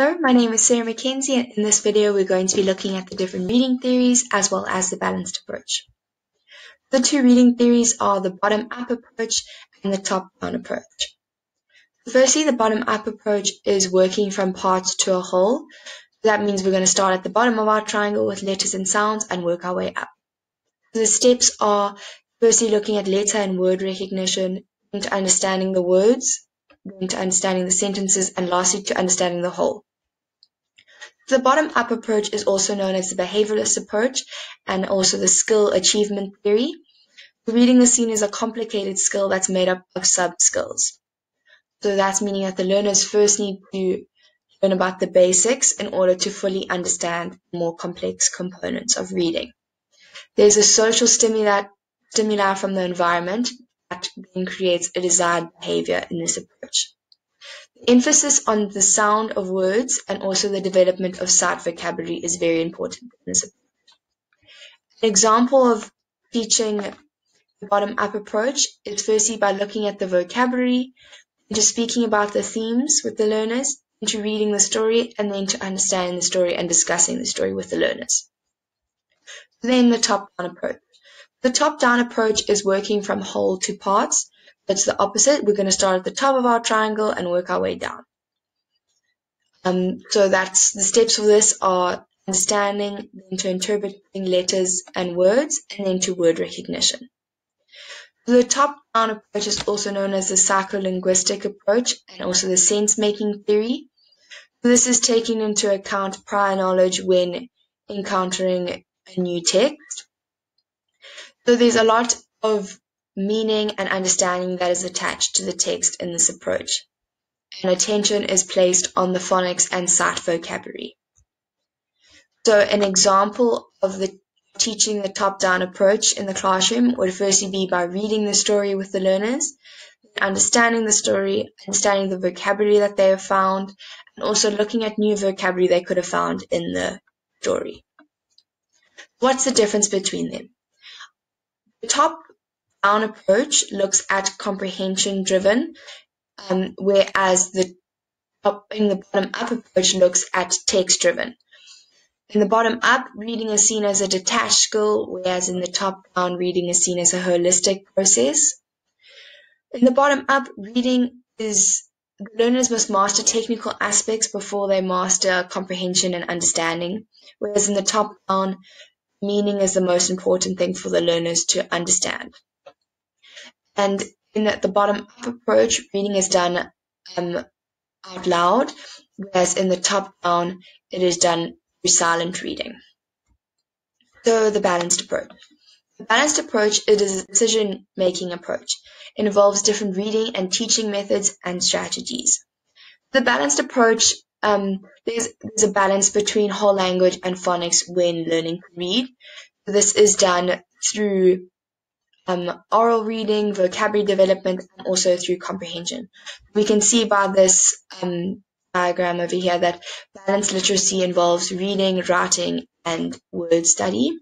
Hello, my name is Sarah Mackenzie and in this video we're going to be looking at the different reading theories as well as the balanced approach. The two reading theories are the bottom-up approach and the top-down approach. Firstly, the bottom-up approach is working from parts to a whole. That means we're going to start at the bottom of our triangle with letters and sounds and work our way up. The steps are firstly looking at letter and word recognition, into understanding the words, then to understanding the sentences, and lastly to understanding the whole. The bottom-up approach is also known as the behavioralist approach and also the skill achievement theory. Reading the scene is a complicated skill that's made up of sub-skills. So that's meaning that the learners first need to learn about the basics in order to fully understand more complex components of reading. There's a social stimuli, stimuli from the environment that then creates a desired behavior in this approach. The emphasis on the sound of words and also the development of sight vocabulary is very important in this approach. An example of teaching the bottom-up approach is firstly by looking at the vocabulary, into speaking about the themes with the learners, into reading the story, and then to understanding the story and discussing the story with the learners. Then the top-down approach. The top-down approach is working from whole to parts. It's the opposite. We're going to start at the top of our triangle and work our way down. Um, so that's the steps for this are understanding, then to interpreting letters and words, and then to word recognition. The top-down approach is also known as the psycholinguistic approach and also the sense-making theory. So this is taking into account prior knowledge when encountering a new text. So there's a lot of meaning and understanding that is attached to the text in this approach, and attention is placed on the phonics and sight vocabulary. So an example of the teaching the top-down approach in the classroom would firstly be by reading the story with the learners, understanding the story, understanding the vocabulary that they have found, and also looking at new vocabulary they could have found in the story. What's the difference between them? The top-down approach looks at comprehension-driven, um, whereas the top, in the bottom-up approach looks at text-driven. In the bottom-up, reading is seen as a detached skill, whereas in the top-down, reading is seen as a holistic process. In the bottom-up, reading is learners must master technical aspects before they master comprehension and understanding, whereas in the top-down, meaning is the most important thing for the learners to understand. And in the bottom-up approach, reading is done um, out loud, whereas in the top-down, it is done through silent reading. So the balanced approach. The balanced approach is a decision-making approach. It involves different reading and teaching methods and strategies. The balanced approach um, there's, there's a balance between whole language and phonics when learning to read. This is done through um, oral reading, vocabulary development, and also through comprehension. We can see by this um, diagram over here that balanced literacy involves reading, writing, and word study.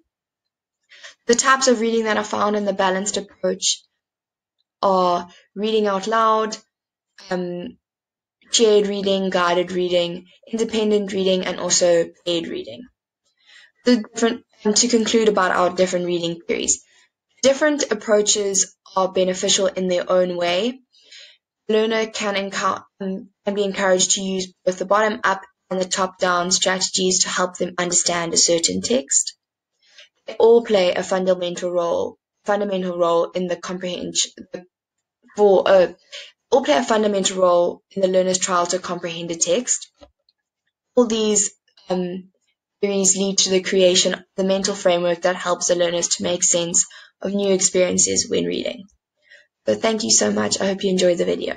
The types of reading that are found in the balanced approach are reading out loud, um, shared reading, guided reading, independent reading, and also paired reading. The different, and to conclude about our different reading theories, different approaches are beneficial in their own way. Learner can, can be encouraged to use both the bottom up and the top down strategies to help them understand a certain text. They all play a fundamental role, fundamental role in the comprehension for uh, all play a fundamental role in the learner's trial to comprehend a text. All these um, theories lead to the creation of the mental framework that helps the learners to make sense of new experiences when reading. So thank you so much. I hope you enjoyed the video.